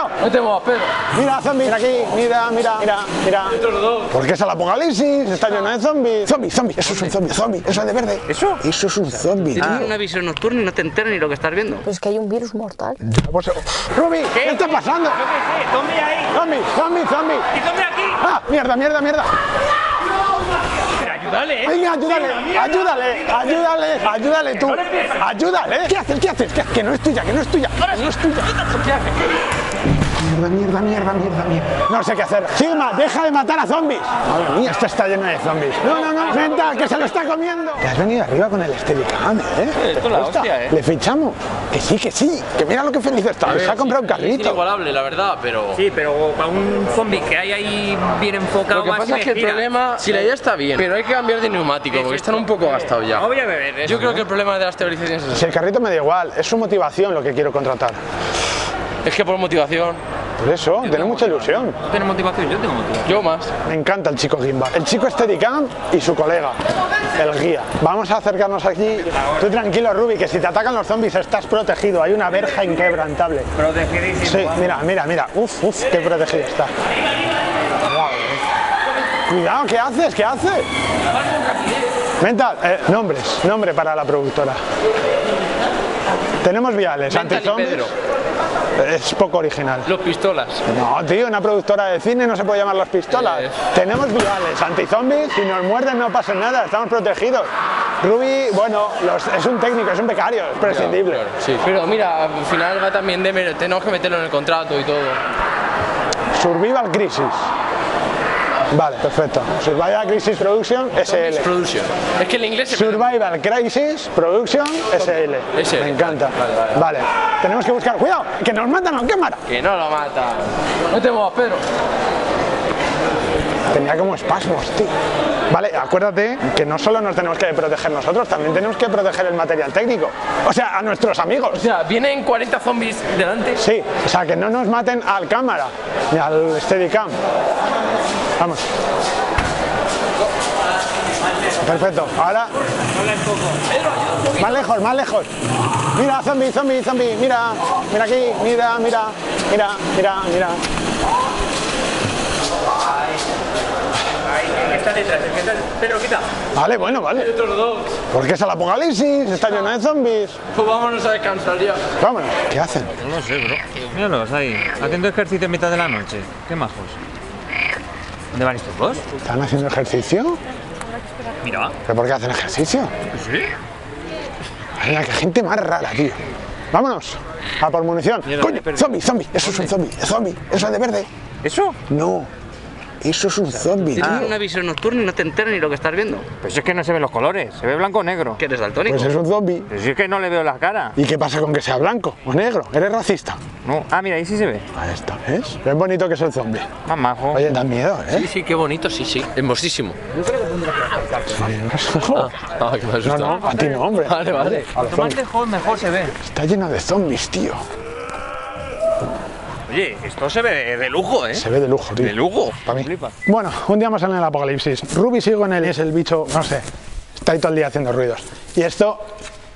¡Cuidado! No te muevas, Pedro. Mira, zombies, mira aquí, mira, mira, mira, mira. Porque es el apocalipsis, está lleno de zombies. Zombie, zombie, eso es un zombie, zombie, eso es de verde. ¿Eso? Eso es un zombie, Tienes una visión nocturna y no te enteras ni lo que estás viendo. Pues que hay un virus mortal. Pues, Ruby, ¿qué está pasando? ¡Zombie ahí! Zombie, zombie, zombie. ¡Y zombie aquí! Ah, mierda, mierda, mierda. Pero ayúdale, ¿eh? Venga, ayúdale, ayúdale, ayúdale, ayúdale tú. Ayúdale. ¿Qué haces? ¿Qué haces? ¿Qué haces? Que no es tuya, que no es tuya. Que no es tuya. Mierda, mierda, mierda, mierda, mierda. No sé qué hacer. Sigma, deja de matar a zombies. Madre mía, esto está lleno de zombies. No, no, no, venta, que se lo está comiendo. Te has venido arriba con el Steadicam, ¿eh? Esto es la hostia, ¿eh? Le fichamos. Que sí, que sí. Que mira lo que feliz está. Se ha comprado un Es carrito. inigualable, la verdad, pero... Sí, pero para un zombie que hay ahí bien enfocado Lo que más pasa es que el problema, si la idea está bien, pero hay que cambiar de neumático porque están un poco gastados ya. No voy a beber, ¿eh? Yo creo que el problema de las estabilizaciones es Si el carrito me da igual, es su motivación lo que quiero contratar. Es que por motivación, Por eso, tiene mucha ilusión. ¿Tienes motivación? Yo tengo motivación. yo más. Me encanta el chico Gimbal. El chico Steadicam y su colega, el guía. Vamos a acercarnos aquí. Tú tranquilo, Ruby, que si te atacan los zombies estás protegido. Hay una verja inquebrantable. Protegidísimo. Sí, mira, mira, mira. Uf, uf, qué protegido está. Cuidado, ¿qué haces? ¿Qué haces? Mental, eh, nombres, nombre para la productora. Tenemos viales, antizombies. Es poco original. Los pistolas. No, tío, una productora de cine no se puede llamar las pistolas. Eh. Tenemos viales, antizombies, si nos muerden no pasa nada, estamos protegidos. Ruby, bueno, los- es un técnico, es un becario, es prescindible. Claro, sí. Pero mira, al final va también de... Tenemos que meterlo en el contrato y todo. Survival Crisis. Vale, perfecto. Survival Crisis Production SL. Production. Es que el inglés Survival Crisis Production SL. SL. Me encanta. Vale, vale. Vale, tenemos que buscar. Cuidado, que nos matan a cámara. Que no lo mata. No te muevas, Pedro. Tenía como espasmos, tío. Vale, acuérdate que no solo nos tenemos que proteger nosotros, también tenemos que proteger el material técnico. O sea, a nuestros amigos. O sea, vienen 40 zombies delante. Sí, o sea, que no nos maten al cámara ni al Steadicam. Vamos. Perfecto, ahora. Más lejos, más lejos. Mira, zombie, zombie, zombie. Mira, mira aquí, mira, mira, mira, mira, mira. Está detrás, está Pero quita. Vale, bueno, vale. Otros dos. Porque es el apocalipsis, está lleno de zombies. Pues vámonos a descansar ya. Vámonos. ¿Qué hacen? No lo sé, bro. Míralos ahí, haciendo ejercicio en mitad de la noche. Qué majos. ¿Dónde van estos dos? ¿Están haciendo ejercicio? Mira. ¿Pero por qué hacen ejercicio? ¿Sí? Mira, qué gente más rara, tío. Vámonos. A por munición. Coño, perdido. zombie, zombie. Eso es un zombie. Zombie. Eso es de verde. ¿Eso? No. Eso es un zombie, Tienes tío. una visión nocturna y no te enteras ni lo que estás viendo. Pues es que no se ven los colores, se ve blanco o negro. Que eres daltónico. Pues es un zombie. Si es que no le veo la cara. ¿Y qué pasa con que sea blanco o negro? ¿Eres racista? No. Ah, mira, ahí sí se ve. Ahí está, ¿ves? Es bonito que es el zombie. Más majo. Oye, da miedo, Sí, ¿eh? sí, qué bonito, sí, sí. Hermosísimo. Ah, que me ha No, asustado. no, a ti no, hombre. Vale, vale. Cuanto más lejos, mejor se ve. Está lleno de zombies, tío. Oye, esto se ve de lujo, ¿eh? Se ve de lujo, tío. De lujo. Para mí. Bueno, un día más en el apocalipsis. Ruby sigue con él y es el bicho, no sé, está ahí todo el día haciendo ruidos. ¿Y esto?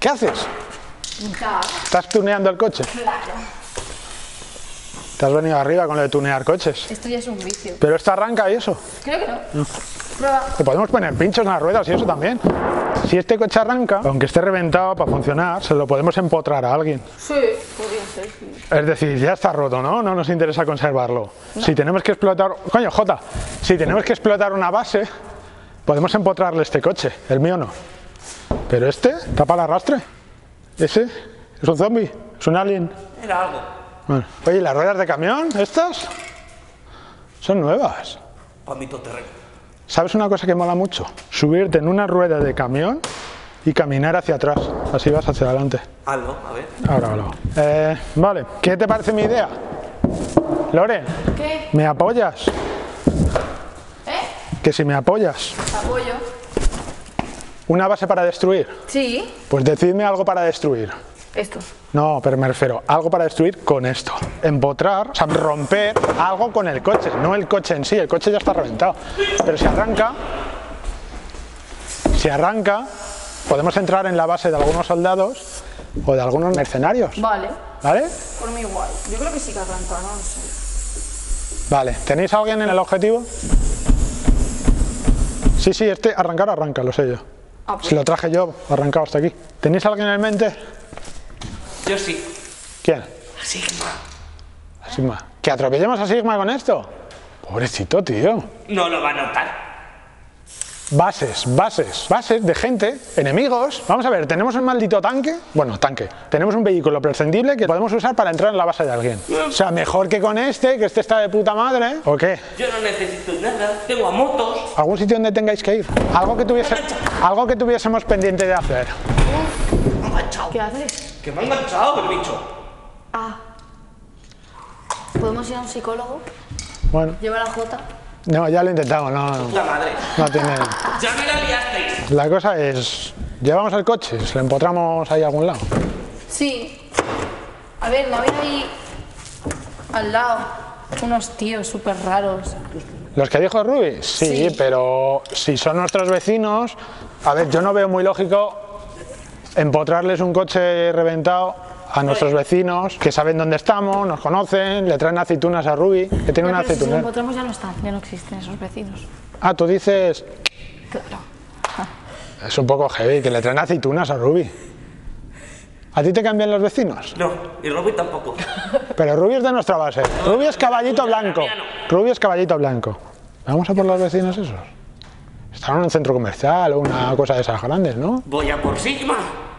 ¿Qué haces? ¿Estás tuneando el coche? ¿Te has venido arriba con lo de tunear coches? Esto ya es un vicio. ¿Pero esto arranca y eso? Creo que no. Prueba. Le podemos poner pinchos en las ruedas y eso también. Si este coche arranca, aunque esté reventado para funcionar, se lo podemos empotrar a alguien. Sí, podría ser. sí. Es decir, ya está roto, ¿no? No nos interesa conservarlo. Si tenemos que explotar... Coño, Jota, si tenemos que explotar una base, podemos empotrarle este coche. El mío no. Pero este, tapa el arrastre. Ese es un zombie, es un alien. Era algo. Bueno. Oye, ¿y las ruedas de camión, estas? Son nuevas. Para mi terreno. ¿Sabes una cosa que mola mucho? Subirte en una rueda de camión y caminar hacia atrás. Así vas hacia adelante. Algo, a ver. Ahora hablo. Eh, vale, ¿qué te parece mi idea? Lore, ¿Qué? ¿me apoyas? ¿Eh? Que si me apoyas. Apoyo. ¿Una base para destruir? Sí. Pues decidme algo para destruir. No, pero me refiero, algo para destruir con esto. Empotrar, o sea, romper algo con el coche, no el coche en sí, el coche ya está reventado. Pero si arranca, si arranca, podemos entrar en la base de algunos soldados o de algunos mercenarios. Vale. ¿vale? Por mí igual. Yo creo que sí que arranca, no lo sé. Vale, ¿tenéis a alguien en el objetivo? Sí, sí, este arrancar arranca, lo sé yo. Ah, pues Si lo traje yo, arrancado hasta aquí. ¿Tenéis a alguien en mente? Yo sí. ¿Quién? Sigma. A Sigma. ¿Que atropellemos a Sigma con esto? Pobrecito, tío. No lo va a notar. Bases, bases, bases de gente, enemigos. Vamos a ver, tenemos un maldito tanque. Bueno, tanque. Tenemos un vehículo prescindible que podemos usar para entrar en la base de alguien. O sea, mejor que con este, que este está de puta madre. ¿O qué? Yo no necesito nada. Tengo a motos. ¿Algún sitio donde tengáis que ir? Algo que, tuviese, algo que tuviésemos pendiente de hacer. Enganchado. ¿Qué haces? Que me ha enganchado el bicho. Ah. ¿Podemos ir a un psicólogo? Bueno, Lleva la J. no, ya lo intentamos, no, no, Puta madre. no tiene... Ya me la liasteis. La cosa es, llevamos el coche, se lo empotramos ahí a algún lado. Sí. A ver, no había ahí al lado unos tíos súper raros. ¿Los que dijo Ruby? Sí, Sí. pero si son nuestros vecinos, a ver, yo no veo muy lógico empotrarles un coche reventado a nuestros vecinos que saben dónde estamos, nos conocen, le traen aceitunas a Ruby, que tiene Ya, una pero si encontramos ya no están, ya no existen esos vecinos. Ah, tú dices, Claro. es un poco heavy, que le traen aceitunas a Ruby. ¿A ti te cambian los vecinos? No, y Robin tampoco. Pero Ruby es de nuestra base. Ruby es caballito blanco. Ruby es caballito blanco. Vamos a por los vecinos esos. Están en un centro comercial o una cosa de esas grandes, ¿no? Voy a por Sigma.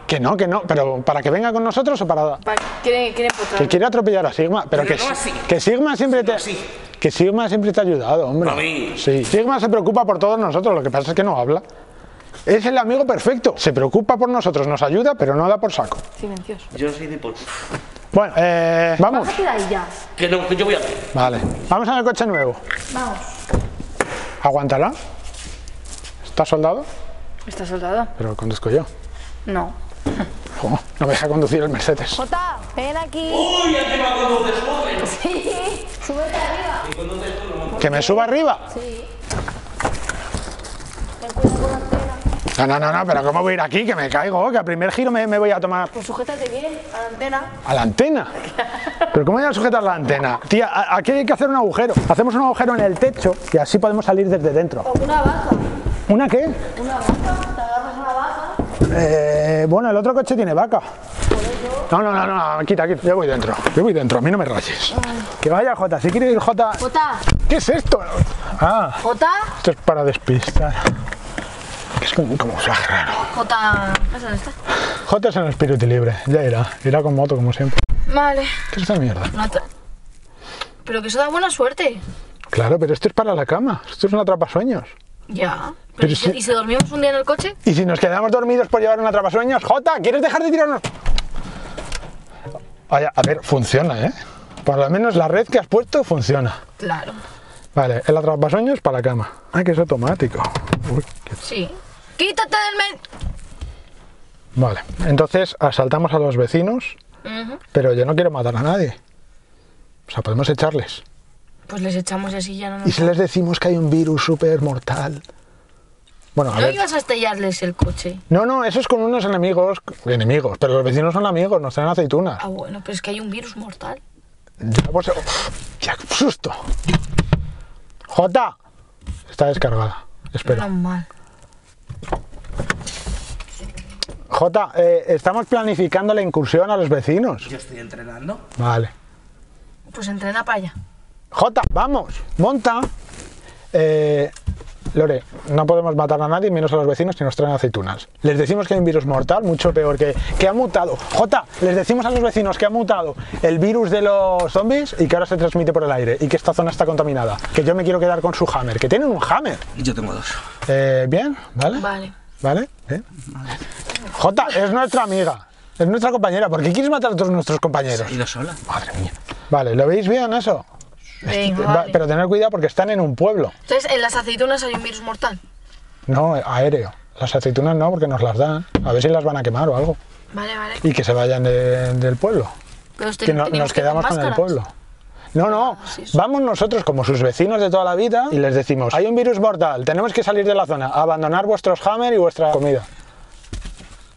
Que no, que no. Pero ¿para que venga con nosotros o para...? Pa- Quieren, quieren Que quiere atropellar a Sigma. Pero, Pero que, no así. que Sigma siempre te... así. Que Sigma siempre te ha ayudado, hombre. A mí. Sí. Sigma se preocupa por todos nosotros, lo que pasa es que no habla. Es el amigo perfecto. Se preocupa por nosotros, nos ayuda, pero no da por saco. Silencioso. Yo soy de por. Bueno, eh, vamos. Bájate de ahí ya. Que no, que yo voy a. Vale. Vamos en el coche nuevo. Vamos. Aguántala. ¿Está soldado? ¿Estás soldado? Pero conduzco yo. No. Jo, no me deja conducir el Mercedes. Jota, ven aquí. ¡Uy, encima conduces joven! Sí. Súbete arriba. ¿Que me suba arriba? Sí. No, no, no, no, pero ¿cómo voy a ir aquí? Que me caigo, que al primer giro me, me voy a tomar Pues sujétate bien a la antena. a la antena. ¿Pero cómo voy a sujetar la antena? Tía, a- aquí hay que hacer un agujero. Hacemos un agujero en el techo y así podemos salir desde dentro. O una baja. ¿Una qué? Una vaca. Te agarras a la vaca. Eh, bueno, el otro coche tiene vaca. No, no, no, no, quita, quita. Yo voy dentro. Yo voy dentro, a mí no me rayes. Que vaya Jota, si quiere ir Jota. Jota. ¿Qué es esto? Ah, Jota. esto es para despistar. Es como un camuflaje raro. Jota. ¿Dónde está? Jota es en espíritu libre, ya irá. Irá con moto como siempre. Vale. ¿Qué es esta mierda? No te- Pero que eso da buena suerte. Claro, pero esto es para la cama. Esto es un atrapasueños. Ya. Pero Pero ¿y si- si- ¿Y si dormimos un día en el coche? Y si nos quedamos dormidos por llevar un atrapasueños, Jota, ¿quieres dejar de tirarnos? Vaya, a ver, funciona, ¿eh? Por lo menos la red que has puesto funciona. Claro. Vale, el atrapasueños para la cama. Ah, que es automático. Uy, qué- Sí. Quítate del medio. Vale, entonces asaltamos a los vecinos, pero yo no quiero matar a nadie. O sea, podemos echarles. Pues les echamos así ya no nos... ¿Y si les decimos que hay un virus súper mortal? Bueno, a No ver. ibas a estallarles el coche. No, no, eso es con unos enemigos. Enemigos, pero los vecinos son amigos, nos traen aceitunas. Ah, bueno, pero es que hay un virus mortal. Ya, pues, uf, ya, susto. J. Está descargada. Espero. Menos mal. J, eh, estamos planificando la incursión a los vecinos. Yo estoy entrenando. Vale. Pues entrena para allá. J, vamos, monta. Eh, Lore, no podemos matar a nadie, menos a los vecinos que nos traen aceitunas. Les decimos que hay un virus mortal, mucho peor que, que ha mutado. J, les decimos a los vecinos que ha mutado el virus de los zombies y que ahora se transmite por el aire y que esta zona está contaminada. Que yo me quiero quedar con su hammer, que tienen un hammer. Yo tengo dos. Eh, Bien, ¿vale? Vale. ¿Vale? Jota, es nuestra amiga. Es nuestra compañera. ¿Por qué quieres matar a todos nuestros compañeros? ido sola? Madre mía. Vale, ¿lo veis bien eso? Venga, Va- vale. Pero tener cuidado porque están en un pueblo. Entonces, en las aceitunas hay un virus mortal. No, aéreo. Las aceitunas no, porque nos las dan. A ver si las van a quemar o algo. Vale, vale. Y que se vayan de- del pueblo. Pero usted- Que no- nos que quedamos con el pueblo. No, no. sí, sí. Vamos nosotros como sus vecinos de toda la vida y les decimos, hay un virus mortal, tenemos que salir de la zona, abandonar vuestros hammer y vuestra comida.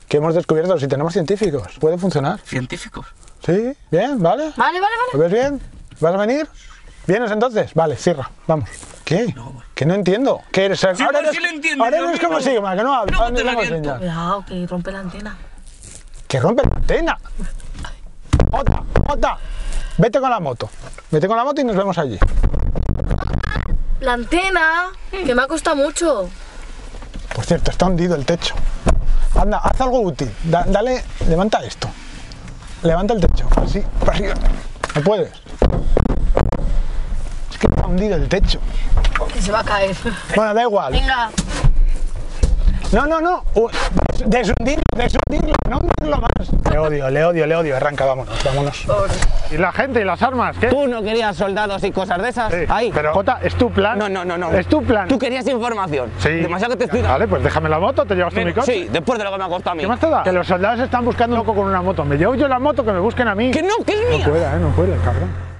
Que hemos descubierto, si tenemos científicos, puede funcionar. ¿Científicos? Sí, bien, vale. Vale, vale, ¿Lo vale. ves bien? ¿Vas a venir? ¿Vienes entonces? Vale, cierra, vamos. ¿Qué? que no entiendo. ¿Qué eres? ahora eres, sí lo entiendo, ahora eres como mismo. Sigma, que no habla. No, que te la. Cuidado, rompe la antena. Que rompe la antena. Jota, Jota, vete con la moto. Vete con la moto y nos vemos allí. La antena, que me ha costado mucho. Por cierto, está hundido el techo. Anda, haz algo útil. Da- dale, levanta esto. Levanta el techo. Así, para arriba. No puedes. Hundido el techo. Se va a caer. Bueno, da igual. Venga. No, no, no. Desundirlo, desundirlo, no hundirlo más. Le odio, le odio, le odio. Arranca, vámonos, vámonos. ¿Y la gente y las armas? ¿Qué? ¿Tú no querías soldados y cosas de esas? Sí, Ahí. Pero, Jota, ¿es tu plan? No, no, no, no. ¿Es tu plan? Tú querías información. Sí. Demasiado que te estoy dando. Vale, pues déjame la moto, te llevas tú mi coche. Sí, después de lo que me ha costado a mí. ¿Qué más te da? Que los soldados están buscando un loco con una moto. Me llevo yo la moto, que me busquen a mí. Que no, que es No mía. puede, ¿eh? No puede, cabrón.